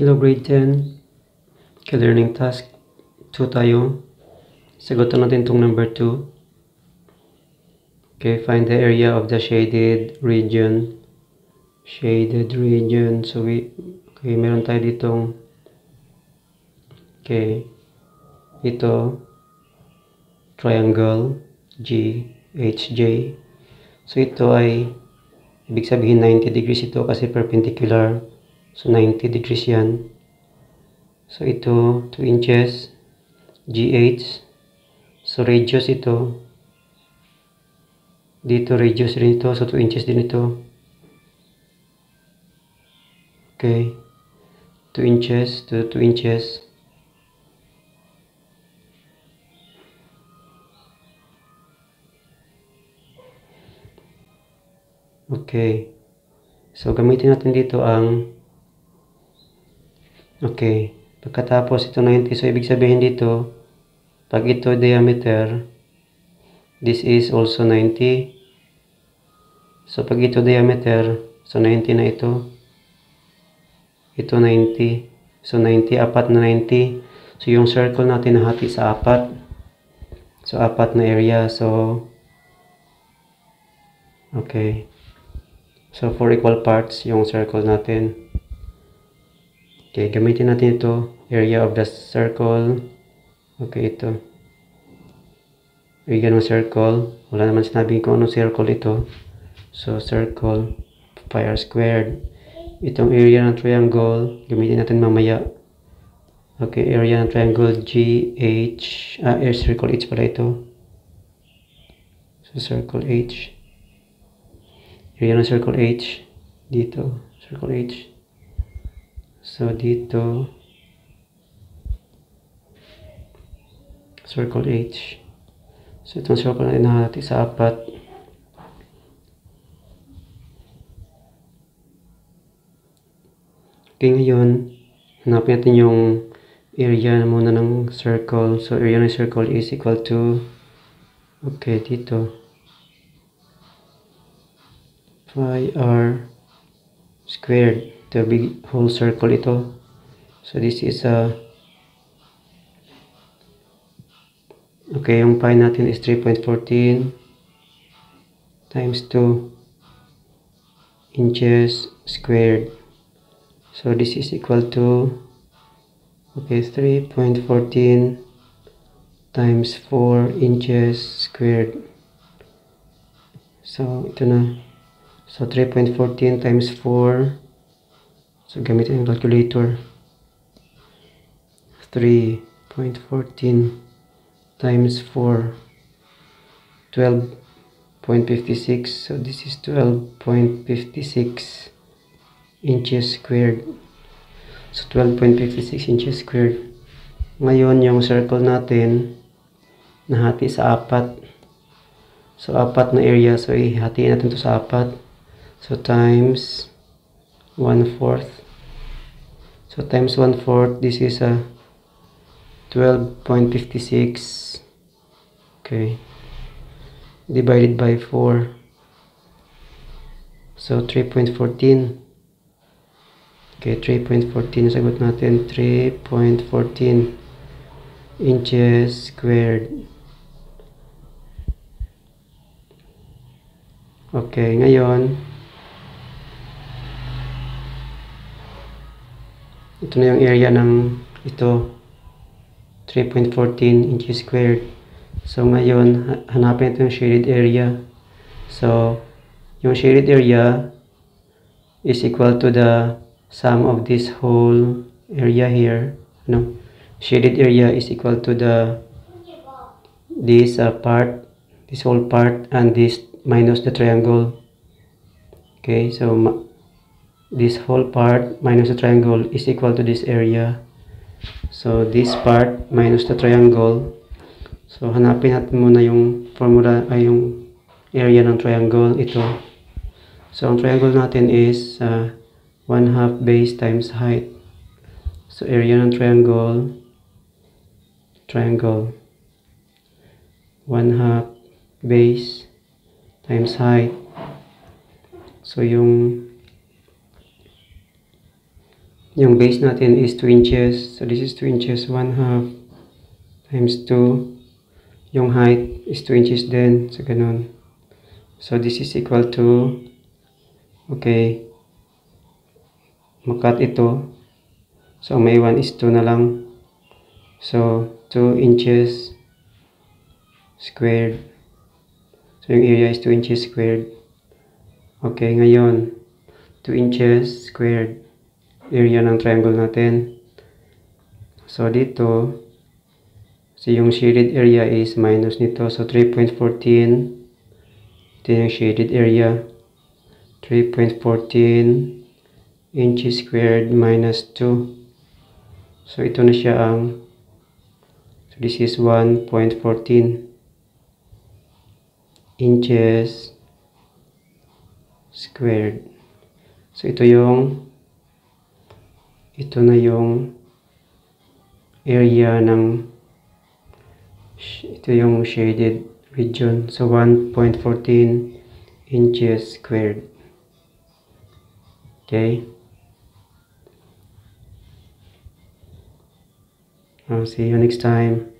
Hello grade 10. Okay, learning task 2 tayo. Sagutan natin itong number 2. Okay, find the area of the shaded region. Shaded region. So, we, okay, meron tayo ditong okay, ito triangle GHJ. So, ito ay ibig sabihin 90 degrees ito kasi perpendicular. So, 90 degrees yan. So, ito 2 inches GH. So, radius ito. Dito, radius rin ito. So, 2 inches din ito. Okay. 2 inches to 2 inches. Okay. So, gamitin natin dito ang Okay. Pagkatapos ito 90. So, ibig sabihin dito, pag ito diameter, this is also 90. So, pag ito diameter, so 90 na ito. Ito 90. So, 90, apat na 90. So, yung circle natin nahati sa apat. So, apat na area. So, okay. So, for equal parts, yung circle natin. Okay, gamitin natin ito. Area of the circle. Okay, ito. Area ng circle. Wala naman sinabi kung anong circle ito. So, circle. Pi r squared. Itong area ng triangle. Gamitin natin mamaya. Okay, area ng triangle GH. Ah, air circle H pala ito. So, circle H. Area ng circle H. Dito. Circle H. So, dito, circle H. So, itong circle na inahati sa apat. Okay, ngayon, hanapin natin yung area na muna ng circle. So, area ng circle is equal to, okay, dito, pi r squared the big whole circle ito. So this is a okay yung pi natin is 3.14 times 2 inches squared. So this is equal to okay 3.14 times 4 inches squared. So ito na. So 3.14 times 4 So, gamitin yung calculator. 3.14 times 4. 12.56. So, this is 12.56 inches squared. So, 12.56 inches squared. Ngayon, yung circle natin, nahati sa apat. So, apat na area. So, ihatiin natin to sa apat. So, times 1 fourth. So times 1 fourth, this is a 12.56. Okay. Divided by 4. So 3.14. Okay, 3.14. Sagot natin 3.14 inches squared. Okay, ngayon, ito na yung area ng ito 3.14 inches squared so ngayon hanapin ito yung shaded area. So yung shaded area is equal to the sum of this whole area here. No shaded area is equal to the this uh, part this whole part and this minus the triangle. Okay? So this whole part minus the triangle is equal to this area. So, this part minus the triangle. So, hanapin natin muna yung formula, ay yung area ng triangle, ito. So, ang triangle natin is uh, 1 half base times height. So, area ng triangle, triangle, 1 half base times height. So, yung Yung base natin is 2 inches. So, this is 2 inches, 1 half times 2. Yung height is 2 inches din. So, ganun. So, this is equal to, okay, makat ito. So, may 1 is 2 na lang. So, 2 inches squared. So, yung area is 2 inches squared. Okay, ngayon, 2 inches squared area ng triangle natin. So, dito, so yung shaded area is minus nito. So, 3.14. Ito yung shaded area. 3.14 inches squared minus 2. So, ito na siya ang so this is 1.14 inches squared. So, ito yung ito na yung area ng ito yung shaded region. So, 1.14 inches squared. Okay? I'll see you next time.